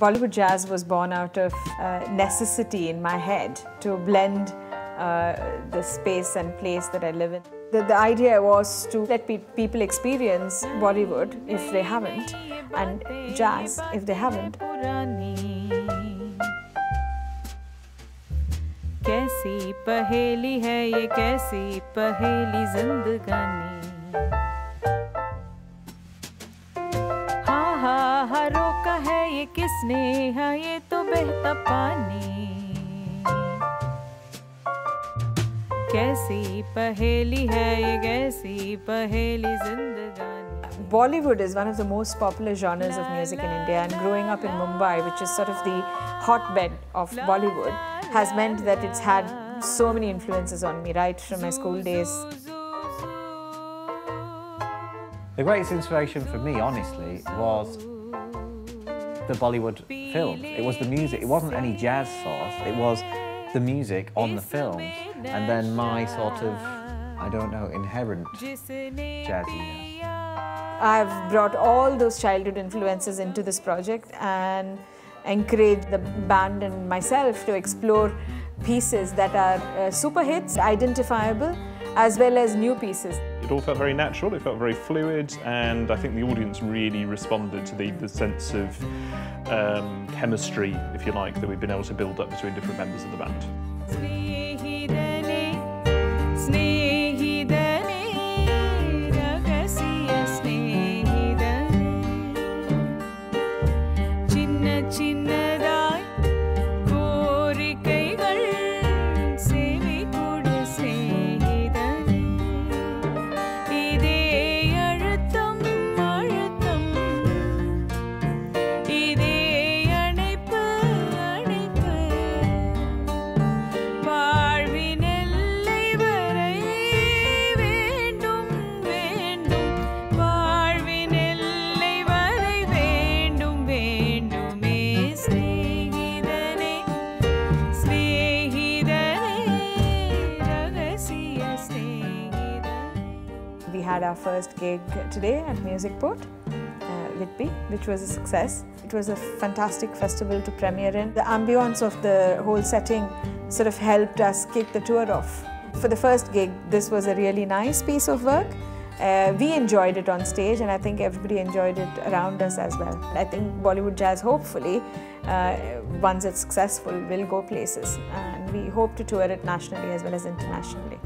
Bollywood jazz was born out of uh, necessity in my head to blend uh, the space and place that I live in. The, the idea was to let pe people experience Bollywood if they haven't, and jazz if they haven't. कैसी पहेली है ये कैसी पहेली जिंदगानी ये किसने हाँ ये तो बहता पानी कैसी पहेली है ये कैसी पहेली जिंदगानी Bollywood is one of the most popular genres of music in India, and growing up in Mumbai, which is sort of the hotbed of Bollywood, has meant that it's had so many influences on me right from my school days. The greatest inspiration for me, honestly, was the Bollywood films. It was the music. It wasn't any jazz source. It was the music on the films, and then my sort of, I don't know, inherent jazziness. I've brought all those childhood influences into this project and encouraged the band and myself to explore pieces that are uh, super hits, identifiable, as well as new pieces. It all felt very natural, it felt very fluid, and I think the audience really responded to the, the sense of um, chemistry, if you like, that we've been able to build up between different members of the band. Had our first gig today at Music Port, uh, Whitby, which was a success. It was a fantastic festival to premiere in. The ambience of the whole setting sort of helped us kick the tour off. For the first gig, this was a really nice piece of work. Uh, we enjoyed it on stage, and I think everybody enjoyed it around us as well. I think Bollywood jazz, hopefully, uh, once it's successful, will go places, and we hope to tour it nationally as well as internationally.